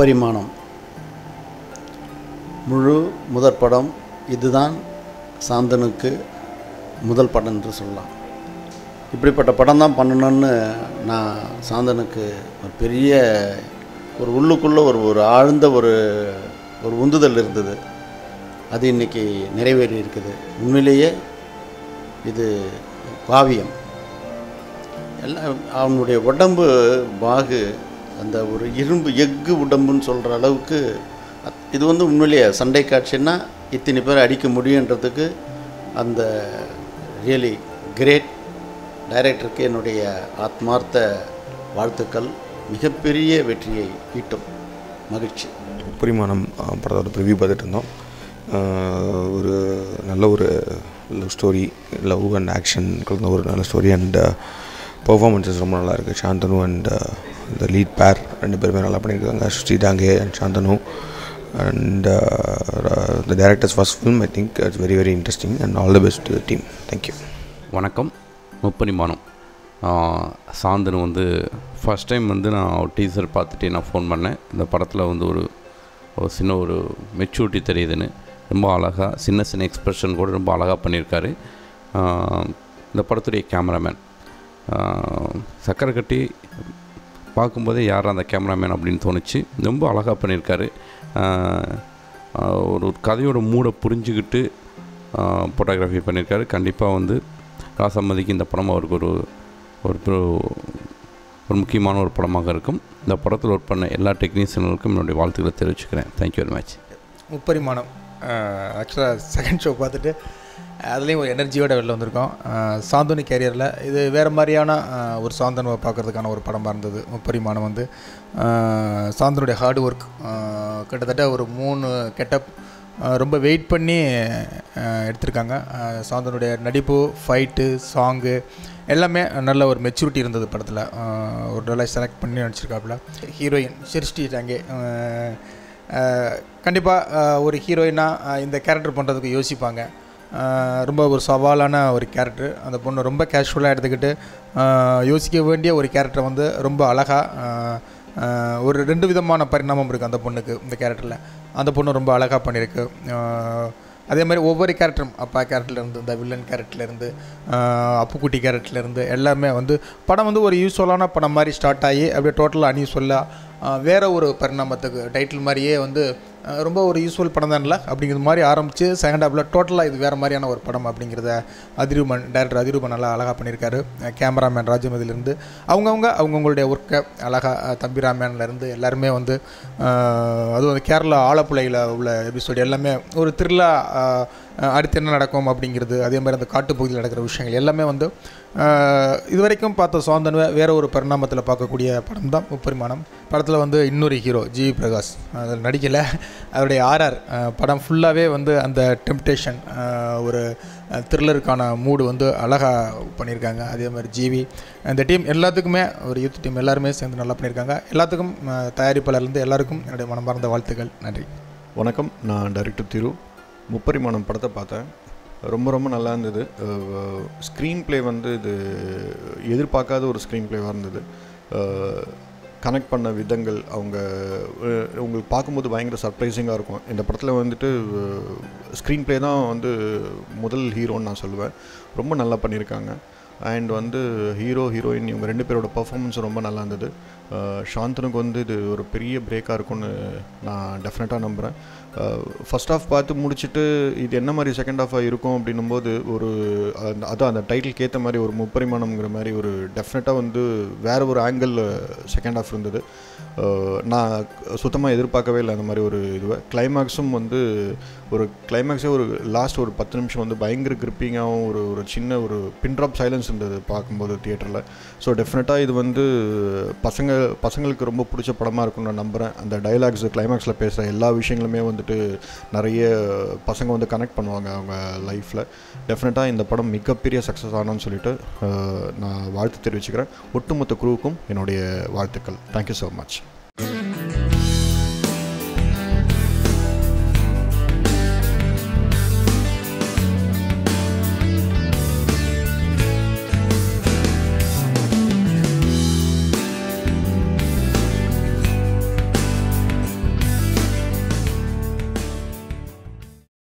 முப்பரிமாணம் முழு முதற் படம் இதுதான் சாந்தனுக்கு முதல் படம் என்று சொல்லலாம். இப்படிப்பட்ட படம் தான் பண்ணணும்னு நான் சாந்தனுக்கு ஒரு பெரிய ஒரு உள்ளுக்குள்ளே ஒரு ஒரு ஆழ்ந்த ஒரு ஒரு உந்துதல் இருந்தது. அது இன்றைக்கி நிறைவேறி இருக்குது. உண்மையிலேயே இது காவியம். எல்லாம் அவனுடைய உடம்பு பாகு அந்த ஒரு இரும்பு எஃகு உடம்புன்னு சொல்கிற அளவுக்கு இது வந்து உண்மையிலேயே சண்டை காட்சின்னா இத்தனை பேர் அடிக்க முடியுன்றதுக்கு அந்த ரியலி கிரேட் டைரக்டருக்கு என்னுடைய ஆத்மார்த்த வாழ்த்துக்கள். மிகப்பெரிய வெற்றியை ஈட்டும். மகிழ்ச்சி. புரிமானம் படத்தோட ப்ரிவியூ பார்த்துட்டு இருந்தோம். ஒரு நல்ல ஒரு love story love and action கலந்த ஒரு நல்ல ஸ்டோரி அண்ட் பர்ஃபார்மன்ஸஸ் ரொம்ப நல்லா இருக்குது சாந்தனு அண்ட் இந்த லீட் பேர் ரெண்டு பேருமே நல்லா பண்ணியிருக்காங்க. ஸ்ரீடாங்கே and Shantanu. And the director's first film I think it's very very interesting and all the best team thank you வணக்கம். முப்பரிமாணம் சாந்தனு வந்து ஃபஸ்ட் டைம் வந்து நான் டீசர் பார்த்துட்டு நான் ஃபோன் பண்ணேன். இந்த படத்தில் வந்து ஒரு ஒரு சின்ன ஒரு மெச்சூரிட்டி தெரியுதுன்னு. ரொம்ப அழகாக சின்ன சின்ன எக்ஸ்ப்ரெஷன் கூட ரொம்ப அழகாக பண்ணியிருக்காரு. இந்த படத்துடைய கேமராமேன் சக்கரை கட்டி பார்க்கும்போதே யார் அந்த கேமராமேன் அப்படின்னு தோணுச்சு. ரொம்ப அழகாக பண்ணியிருக்காரு. ஒரு கதையோட மூடை புரிஞ்சுக்கிட்டு ஃபோட்டோகிராஃபி பண்ணியிருக்காரு. கண்டிப்பாக வந்து ராசம்மதிக்கு இந்த படம் அவருக்கு ஒரு ஒரு ஒரு முக்கியமான ஒரு படமாக இருக்கும். இந்த படத்தில் ஒர்க் பண்ண எல்லா டெக்னீஷியன்களுக்கும் என்னுடைய வாழ்த்துக்களை தெரிவிச்சுக்கிறேன். Thank you very much Mupparimanam. ஆக்சுவலாக செகண்ட் ஷோ பார்த்துட்டு அதுலேயும் ஒரு எனர்ஜியோட வெளில வந்திருக்கோம். சாந்தோனி கேரியரில் இது வேறு மாதிரியான ஒரு சாந்தனுவை பார்க்குறதுக்கான ஒரு படமாக இருந்தது முப்பரிமாணம் வந்து சாந்தனுடைய ஹார்ட் ஒர்க் கிட்டத்தட்ட ஒரு மூணு கெட்டப் ரொம்ப வெயிட் பண்ணி எடுத்திருக்காங்க. சாந்தனுடைய நடிப்பு ஃபைட்டு சாங்கு எல்லாமே நல்ல ஒரு மெச்சூரிட்டி இருந்தது படத்தில். ஒரு நல்லா செலக்ட் பண்ணி நடிச்சிருக்காப்புல. ஹீரோயின் சிருஷ்டி தாங்கே கண்டிப்பாக ஒரு ஹீரோயினாக இந்த கேரக்டர் பண்ணுறதுக்கு யோசிப்பாங்க. ரொம்ப ஒரு சவாலான ஒரு கேரக்டர் அந்த பொண்ணு ரொம்ப கேஷுவலாக எடுத்துக்கிட்டு யோசிக்க வேண்டிய ஒரு கேரக்டர் வந்து ரொம்ப அழகாக ஒரு ரெண்டு விதமான பரிணாமம் இருக்குது அந்த பொண்ணுக்கு இந்த கேரக்டரில் அந்த பொண்ணு ரொம்ப அழகாக பண்ணியிருக்கு அதே மாதிரி ஒவ்வொரு கேரக்டரும் அப்பா கேரக்டர்லேருந்து இந்த வில்லன் கேரக்டர்லேருந்து அப்புக்குட்டி கேரக்டர்லேருந்து எல்லாமே வந்து படம் வந்து ஒரு யூஸ்ஃபுல்லான படம் மாதிரி ஸ்டார்ட் ஆகி அப்படியே டோட்டலாக அன்யூஸ்வலாக வேறு ஒரு பரிணாமத்துக்கு டைட்டில் மாதிரியே வந்து ரொம்ப ஒரு யூஸ்ஃபுல் படம் தான்ல அப்படிங்கிறது மாதிரி ஆரம்பித்து செகண்ட் ஹாஃபில் டோட்டலாக இது வேறு மாதிரியான ஒரு படம் அப்படிங்கிறத அதிரூபன் டேரக்டர் அதிரூபன் நல்லா அழகாக பண்ணியிருக்காரு. கேமராமேன் ராஜமதிலிருந்து அவங்கவுங்க அவங்கவுங்களுடைய ஒர்க்கை அழகாக தம்பிராமேன்லேருந்து எல்லாருமே வந்து அதுவும் அந்த கேரளா ஆலப்புழையில் உள்ள எபிசோடு எல்லாமே ஒரு திருவிழா அடுத்து என்ன நடக்கும் அப்படிங்கிறது அதே மாதிரி அந்த காட்டுப்பகுதியில் நடக்கிற விஷயங்கள் எல்லாமே வந்து இது வரைக்கும் பார்த்த சுதந்திரவை வேற ஒரு பரிணாமத்தில் பார்க்கக்கூடிய படம் தான் முப்பரிமாணம் படத்தில் வந்து இன்னொரு ஹீரோ ஜி. பிரகாஷ். அதில் நடிக்கலை. அவருடைய ஆர்ஆர் படம் ஃபுல்லாகவே வந்து அந்த டெம்டேஷன் ஒரு த்ரில்லருக்கான மூடு வந்து அழகாக பண்ணியிருக்காங்க. அதே மாதிரி ஜிவி இந்த டீம் எல்லாத்துக்குமே ஒரு யூத் டீம் எல்லாருமே சேர்ந்து நல்லா பண்ணியிருக்காங்க. எல்லாத்துக்கும் தயாரிப்பாளர்லேருந்து எல்லாருக்கும் என்னுடைய மனமார்ந்த வாழ்த்துக்கள். நன்றி. வணக்கம். நான் டைரக்டர் திரு முப்பரிமாணம் படத்தை பார்த்தேன். ரொம்ப ரொம்ப நல்லா இருந்தது. ஸ்க்ரீன் ப்ளே வந்து இது எதிர்பார்க்காத ஒரு ஸ்க்ரீன் ப்ளேவாக இருந்தது. கனெக்ட் பண்ண விதங்கள் அவங்க உங்களுக்கு பார்க்கும்போது பயங்கர சர்ப்ரைசிங்காக இருக்கும். இந்த படத்தில் வந்துட்டு ஸ்க்ரீன் ப்ளே தான் வந்து முதல் ஹீரோன்னு நான் சொல்லுவேன். ரொம்ப நல்லா பண்ணியிருக்காங்க. அண்ட் வந்து ஹீரோ ஹீரோயின் இவங்க ரெண்டு பேரோட பர்ஃபார்மன்ஸ் ரொம்ப நல்லா இருந்தது. சாந்தனுக்கு வந்து இது ஒரு பெரிய பிரேக்காக இருக்கும்னு நான் டெஃபினட்டாக நம்புகிறேன் ஃபஸ்ட் ஆஃப் பார்த்து முடிச்சுட்டு இது என்ன மாதிரி செகண்ட் ஆஃபாக இருக்கும் அப்படின்னும்போது ஒரு அதுதான் அதான் அந்த டைட்டிலுக்கு ஏற்ற மாதிரி ஒரு முப்பரிமாணம்ங்கிற மாதிரி ஒரு டெஃபினட்டாக வந்து வேறு ஒரு ஆங்கிளில் செகண்ட் ஆஃப் இருந்தது. நான் சுத்தமாக எதிர்பார்க்கவே இல்லை அந்த மாதிரி ஒரு இதுவை. கிளைமேக்ஸும் வந்து ஒரு கிளைமேக்ஸே ஒரு லாஸ்ட் ஒரு பத்து நிமிஷம் வந்து பயங்கர கிரிப்பிங்காகவும் ஒரு ஒரு சின்ன ஒரு பின் ட்ராப் சைலன்ஸ் இருந்தது பார்க்கும்போது தியேட்டரில் ஸோ டெஃபினட்டாக இது வந்து பசங்க பசங்களுக்கு ரொம்ப பிடிச்ச படமாக இருக்கும்னு நான் நம்புகிறேன் அந்த டைலாக்ஸ் கிளைமேக்ஸில் பேசுகிற எல்லா விஷயங்களுமே வந்துட்டு நிறைய பசங்க வந்து கனெக்ட் பண்ணுவாங்க அவங்க லைஃப்பில் டெஃபினட்டாக இந்த படம் மிகப்பெரிய சக்ஸஸ் ஆனோன்னு சொல்லிட்டு நான் வாழ்த்து தெரிவிச்சுக்கிறேன். ஒட்டுமொத்த குரூவுக்கும் என்னுடைய வாழ்த்துக்கள். Thank you so much